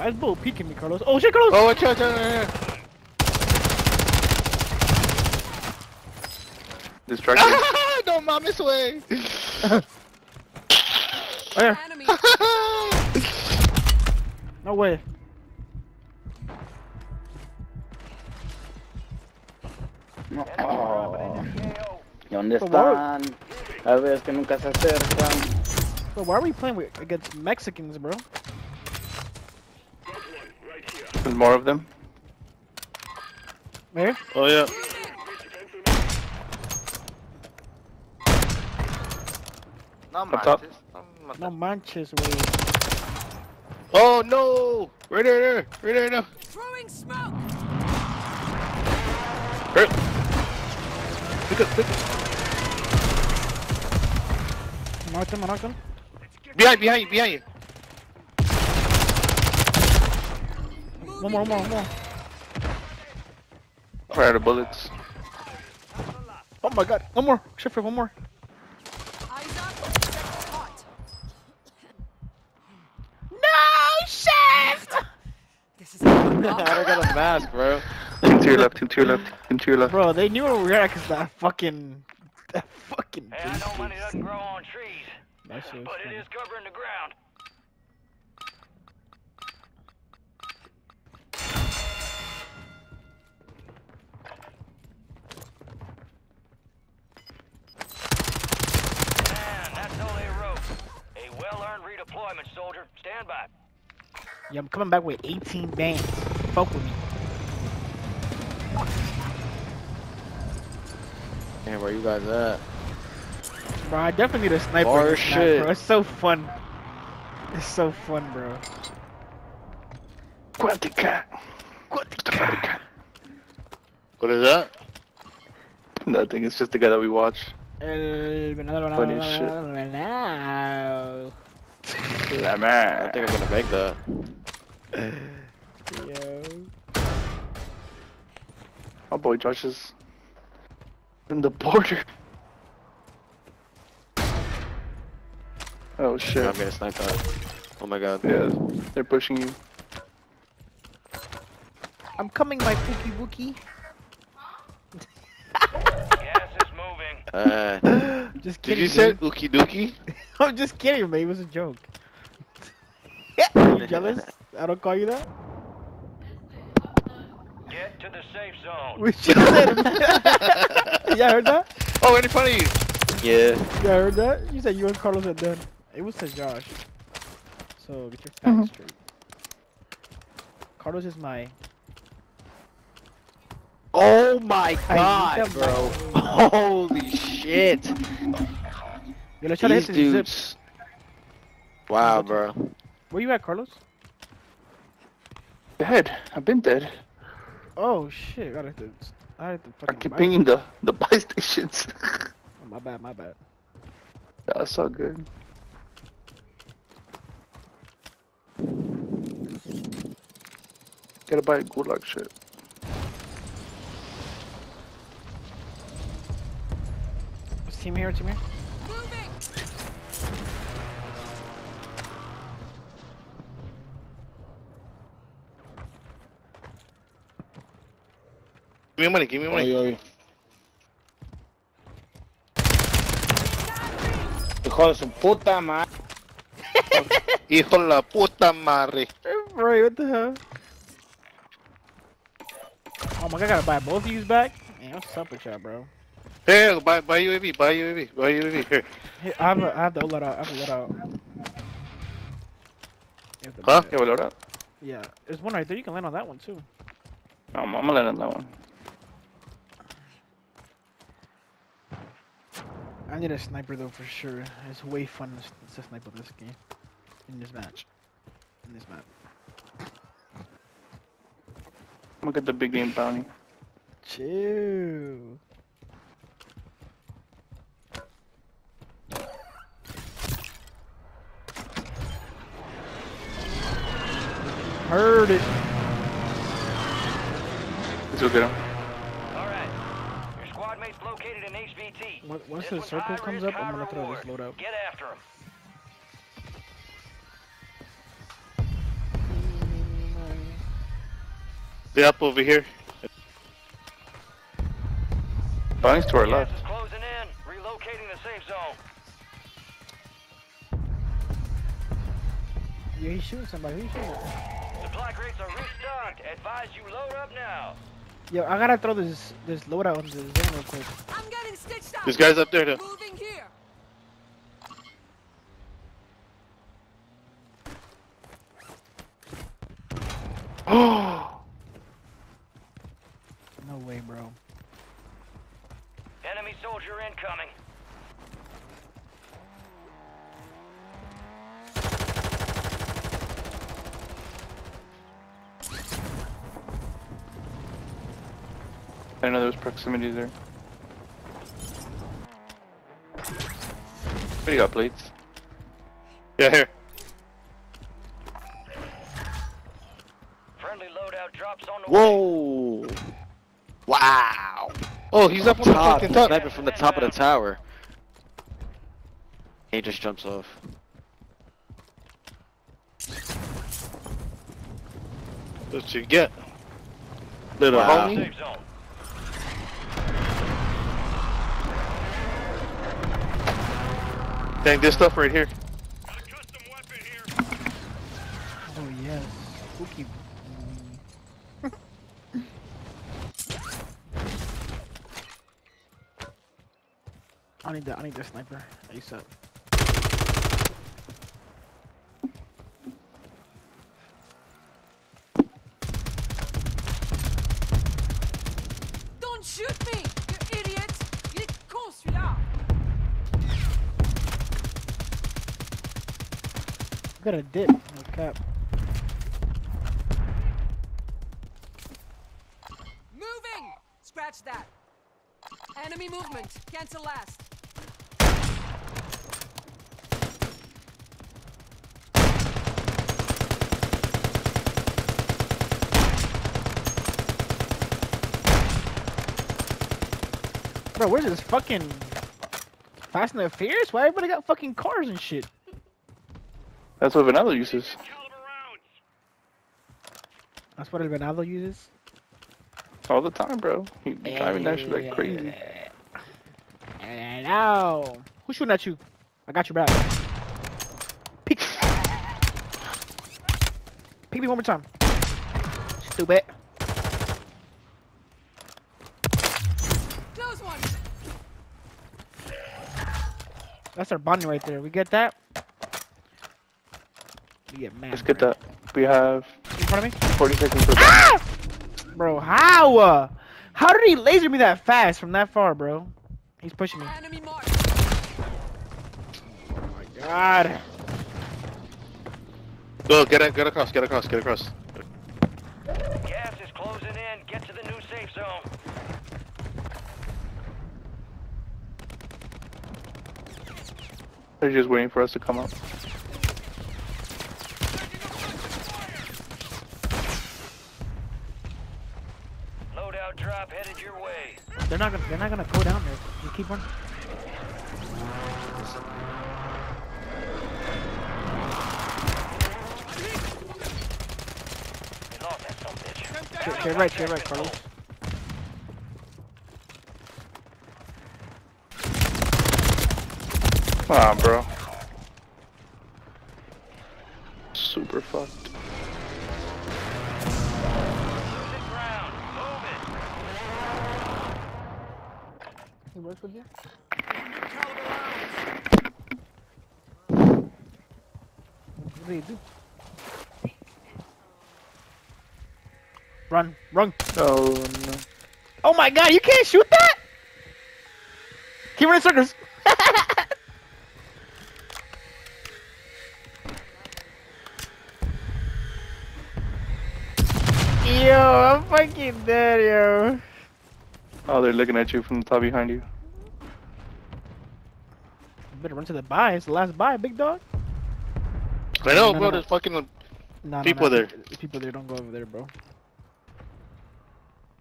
Why is Bull peeking me, Carlos? Oh shit, Carlos! Oh, watch out, watch out, right here. Distracted. no mames, way. Oh, yeah. Enemy. No way. No. Oh. ¿Y dónde Pues, wow. están? A ver, es que nunca se acercan. Bro, why are we playing with, against Mexicans, bro? There's more of them. Where? Oh yeah. No Up top. No No manches. manches, way. Oh no! Right there, there, right there, now. Throwing smoke. Hurt. Pick up, pick up. I knocked him, I knocked him. Behind, behind you, behind you. One more, one more, one more. We're out of bullets. Oh my god, one more. Shift for one more. Eyes up. Sector hot. No shift! This is I don't got a mask, bro. Two to your left, two to your left, two to your left. Bro, they knew where we were at because that fucking. That fucking. Hey, I know money doesn't grow on trees, That shit was but it funny. is covering the ground. Well-earned redeployment, soldier. Stand by. Yeah, I'm coming back with 18 bands. Fuck with me. Damn, where you guys at? Bro, I definitely need a sniper. Oh, Bar in shit. bro. It's so fun. It's so fun, bro. Quantica. Quantica. What is that? Nothing, it's just the guy that we watch. El Funny shit. venado, La I man. think I'm gonna make that. Yo. Oh boy, Josh is in the border. Oh shit. I'm gonna snipe that. Oh my god. Yeah, they're pushing you. I'm coming, my Pookie Wookie. Gas is moving. Uh, Just did kidding. you say dude. ookie dookie? I'm just kidding, man. It was a joke. Are you jealous? I don't call you that? Get to the safe zone. We just said yeah, I heard that? Oh, right in front of you. Yeah. Yeah, I heard that. You said you and Carlos are done. It was to Josh. So get your facts mm-hmm. straight. Carlos is my. Oh my god, bro. bro. Holy shit. Yo, let's try to hit These this zip. dudes. Wow, bro. Where you at, Carlos? Dead. I've been dead. Oh shit! I got to. I had to I keep pinging the, the buy stations. Oh, my bad, my bad. That's all good. Gotta buy good luck shit. Is team here? Team here? Give me money, give me money. Hijo de su puta madre. Hijo de la puta madre. Bro, what the hell? Oh my god, I gotta buy both of yous back? Man, what's up with y'all, bro? Hey, buy, buy UAV, buy UAV, buy UAV. Here. Hey, I have, a, I have the let out. I have the let out. You have to Huh? buy it. Yeah, well, up. Yeah, there's one right there. You can land on that one too. I'm, I'm gonna let on that one. I need a sniper though for sure. It's way fun to, snipe on this game. In this match. In this map. I'm gonna get the big game bounty. Chill. Heard it. Let's go get him. Once- Once This the circle comes up, I'm gonna throw this reward. load out. Get after him. The up over here. Bunny's to our Gas left. closing in. Relocating the safe zone. Yeah, he's shooting somebody. He's shooting. Supply crates are restocked. Advise you load up now. Yo, I gotta throw this this loadout on the zone real quick. I'm getting stitched up. This guy's up there. Though. Moving here. Oh, No way, bro. Enemy soldier incoming. I didn't know there was proximity there. What do you got, plates? Yeah, here. Friendly loadout drops on the way. Whoa! Wow! Oh, he's up on the Top, fucking top. sniper from the top of the tower. He just jumps off. That's what you get. Little Wow. homie. Dang, this stuff right here. Oh yes. Spooky. I need the I need the sniper. ASAP. Got a dip. No cap. Moving. Scratch that. Enemy movement. Cancel last. Bro, where's this fucking Fast and the Furious? Why everybody got fucking cars and shit? That's what Vanilla uses. That's what El Venado uses. All the time, bro. He be driving that shit like crazy. Ow! Who's shooting at you? I got your back. Peek. Peek me one more time. Stupid. Close one. That's our bonding right there. We get that? We get mad. Let's get that. We have In front of me? 40 seconds for Ah! Bro, how? uh, How did he laser me that fast from that far, bro? He's pushing me. Enemy my God. Go, get it, get across, get across, get across. Gas is closing in. Get to the new safe zone. They're just waiting for us to come up. Loadout drop headed your way. They're not gonna. They're not gonna go down there. You keep to your right. Your right, Carlos. Come on, bro. Super fucked. Losing ground. Move it. He works with you. What do you do? Run, run. Oh no. Oh my god, you can't shoot that? Keep running circles. yo, I'm fucking dead, yo. Oh, they're looking at you from the top behind you. You better run to the buy. It's the last buy, big dog. I know, No, bro, no. there's fucking. People there. People there. Don't go over there, bro.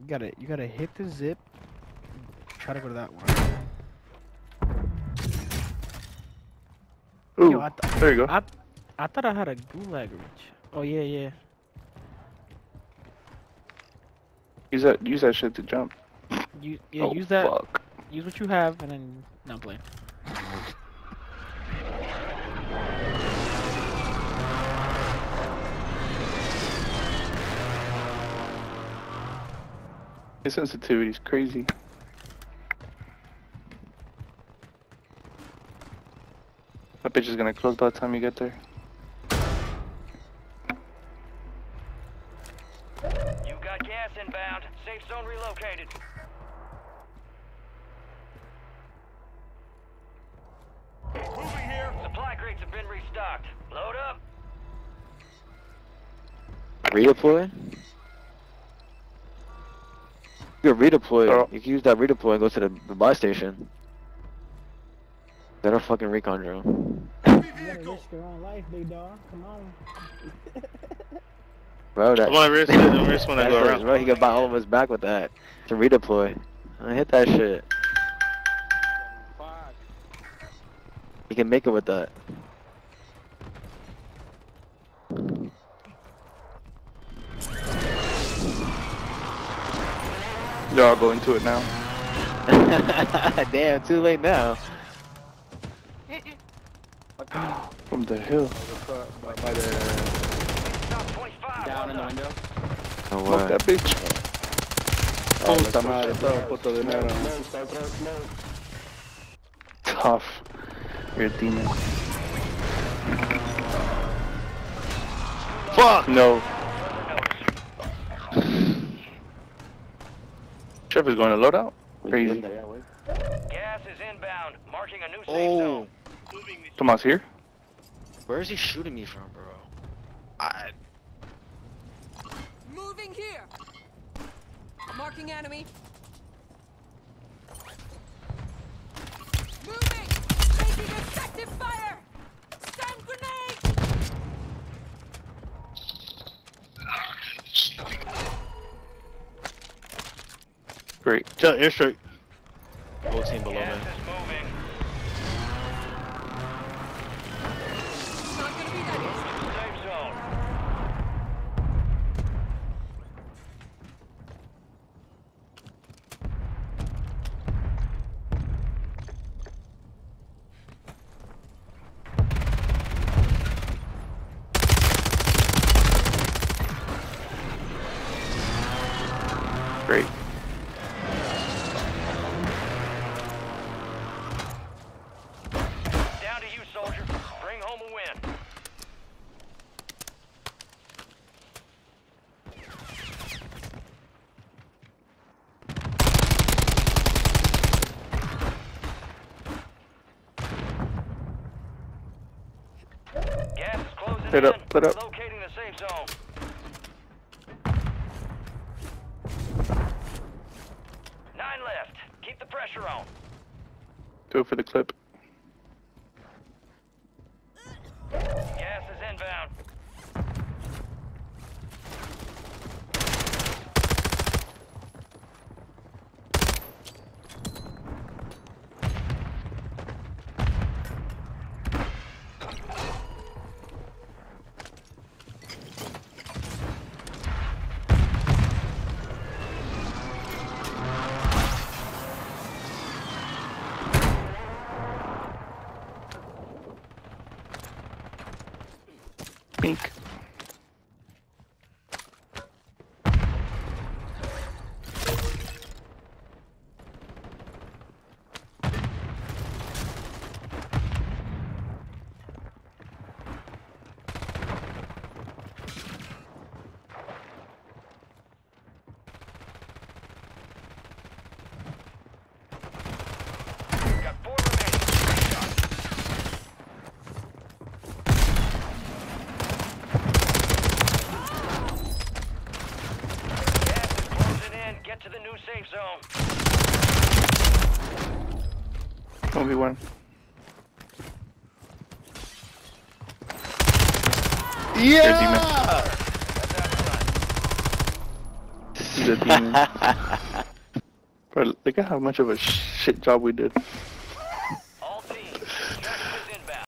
You gotta, you gotta hit the zip. Try to go to that one. Ooh, Yo, I th- there you go. I, I thought I had a gulag reach. Oh yeah, yeah. Use that. Use that shit to jump. You, yeah, oh, use that. Fuck. Use what you have, and then not I'm playing. sensitivity is crazy. That bitch is gonna close by the time you get there. You got gas inbound. Safe zone relocated. Moving here. Supply crates have been restocked. Load up. Redeploy? You can redeploy. Oh. You can use that redeploy and go to the, the buy station. Better fucking recon drone. You gotta risk your own life, big dog. Come on. Bro, that, I'm gonna risk it. Risk when I go around. bro, he can buy all of us back with that. To redeploy. I hit that shit. He can make it with that. Y'all go into it now. Damn, too late now. From the hill. By the Down in the window. No Fuck that bitch. Oh, puta madre, todo puto dinero. Tough. You're a demon. Fuck! No. Trevor's going to loadout? Crazy. Gas is inbound. Marking a new safe Oh, zone. Tomas here? where is he shooting me from, bro? I, Moving here. Marking enemy. Great. Tell airstrike. Gas is closing Lit in. up, lit up. Locating the safe zone. Nine left. Keep the pressure on. Do it for the clip. Gas is inbound. Pink. Got four remaining. Gas is closing in. Get to the new safe zone. 1v1. Yeah! He's a demon. Bro, look at how much of a shit job we did.